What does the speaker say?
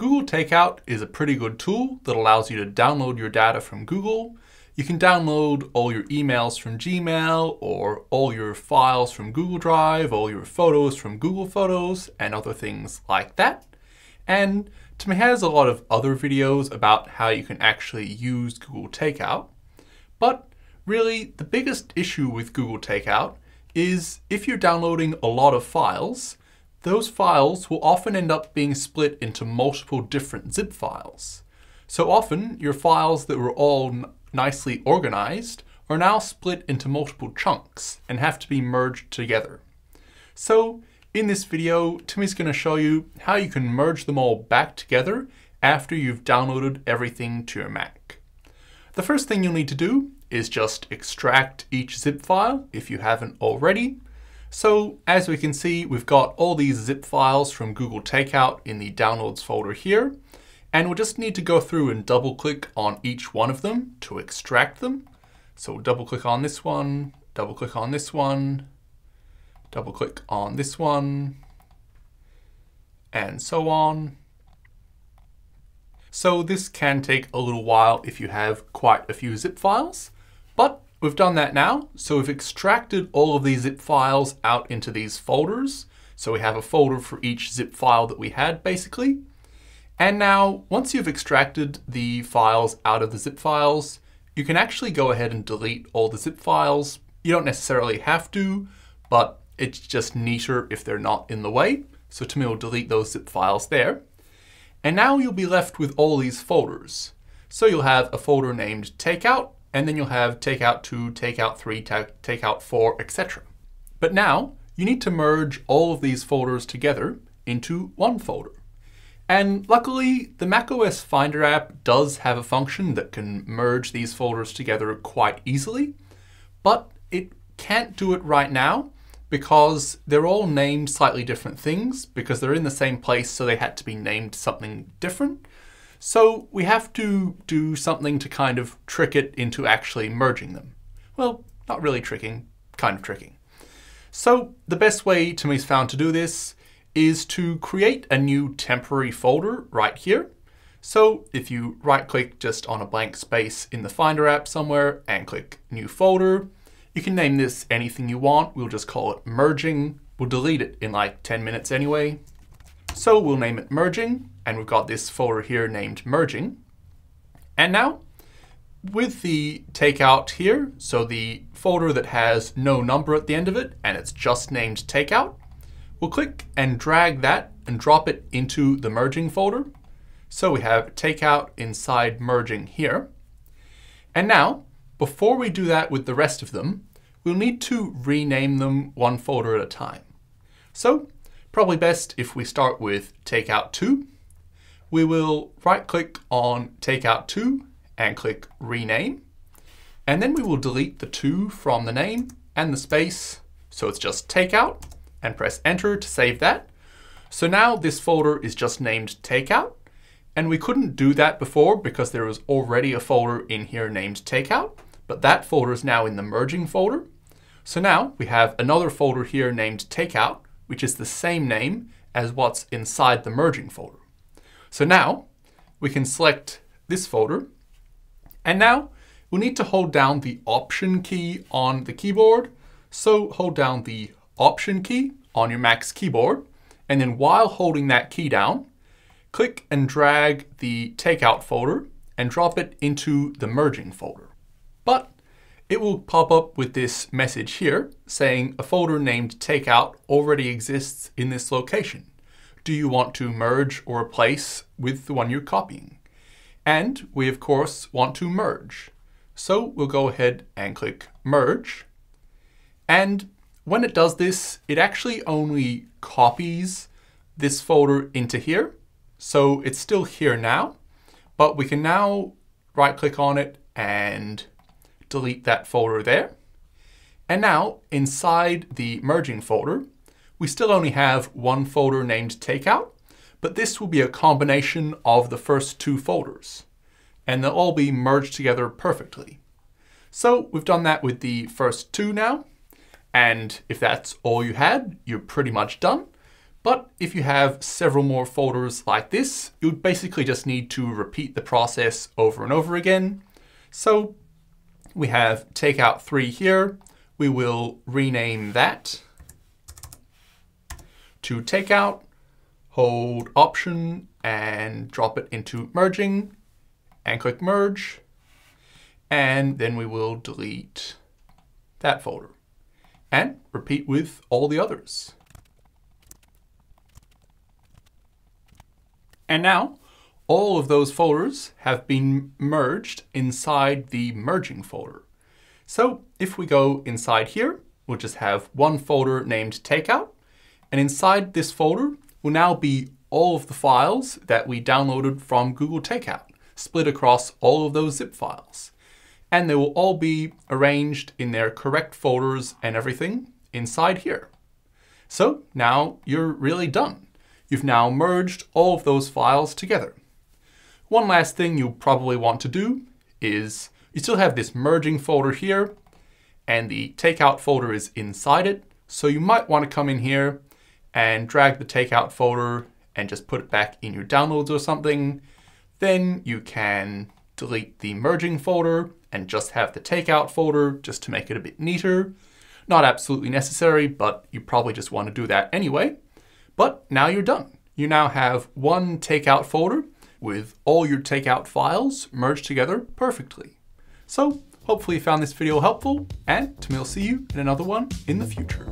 Google Takeout is a pretty good tool that allows you to download your data from Google. You can download all your emails from Gmail or all your files from Google Drive, all your photos from Google Photos, and other things like that. And Timmy has a lot of other videos about how you can actually use Google Takeout. But really, the biggest issue with Google Takeout is if you're downloading a lot of files, those files will often end up being split into multiple different zip files. So often, your files that were all nicely organized are now split into multiple chunks and have to be merged together. So in this video, Timmy's going to show you how you can merge them all back together after you've downloaded everything to your Mac. The first thing you'll need to do is just extract each zip file if you haven't already. So as we can see, we've got all these zip files from Google Takeout in the downloads folder here. And we'll just need to go through and double click on each one of them to extract them. So double click on this one, double click on this one, double click on this one, and so on. So this can take a little while if you have quite a few zip files, but we've done that now. So we've extracted all of these zip files out into these folders. So we have a folder for each zip file that we had basically. And now, once you've extracted the files out of the zip files, you can actually go ahead and delete all the zip files. You don't necessarily have to, but it's just neater if they're not in the way. So Timmy will delete those zip files there. And now you'll be left with all these folders. So you'll have a folder named Takeout, and then you'll have Takeout 2, Takeout 3, Takeout 4, etc. But now you need to merge all of these folders together into one folder. And luckily, the macOS Finder app does have a function that can merge these folders together quite easily, but it can't do it right now because they're all named slightly different things because they're in the same place, so they had to be named something different. So we have to do something to kind of trick it into actually merging them. Well, not really tricking, kind of tricking. So the best way Timmy's found to do this is to create a new temporary folder right here. So if you right click just on a blank space in the Finder app somewhere and click new folder, you can name this anything you want. We'll just call it merging. We'll delete it in like 10 minutes anyway. So we'll name it merging and we've got this folder here named merging. And now with the takeout here, so the folder that has no number at the end of it and it's just named takeout, We'll click and drag that and drop it into the merging folder. So we have takeout inside merging here. And now, before we do that with the rest of them, we'll need to rename them one folder at a time. So probably best if we start with takeout 2. We will right click on takeout 2 and click rename. And then we will delete the 2 from the name and the space. So it's just takeout and press enter to save that. So now this folder is just named takeout. And we couldn't do that before because there was already a folder in here named takeout, but that folder is now in the merging folder. So now we have another folder here named takeout, which is the same name as what's inside the merging folder. So now we can select this folder. And now we'll need to hold down the option key on the keyboard. So hold down the Option key on your Mac's keyboard, and then while holding that key down, click and drag the takeout folder and drop it into the merging folder. But it will pop up with this message here saying a folder named takeout already exists in this location. Do you want to merge or replace with the one you're copying? And we of course want to merge. So we'll go ahead and click merge. And when it does this, it actually only copies this folder into here. So it's still here now, but we can now right click on it and delete that folder there. And now inside the merging folder, we still only have one folder named takeout, but this will be a combination of the first two folders and they'll all be merged together perfectly. So we've done that with the first two now. And if that's all you had, you're pretty much done. But if you have several more folders like this, you would basically just need to repeat the process over and over again. So we have takeout three here. We will rename that to takeout, hold option and drop it into merging and click merge. And then we will delete that folder and repeat with all the others. And now all of those folders have been merged inside the merging folder. So if we go inside here, we'll just have one folder named takeout. And inside this folder will now be all of the files that we downloaded from Google Takeout, split across all of those zip files. And they will all be arranged in their correct folders and everything inside here. So now you're really done. You've now merged all of those files together. One last thing you'll probably want to do is you still have this merging folder here and the takeout folder is inside it. So you might want to come in here and drag the takeout folder and just put it back in your downloads or something. Then you can delete the merging folder and just have the takeout folder just to make it a bit neater. Not absolutely necessary, but you probably just want to do that anyway. But now you're done. You now have one takeout folder with all your takeout files merged together perfectly. So hopefully you found this video helpful and Timmy'll see you in another one in the future.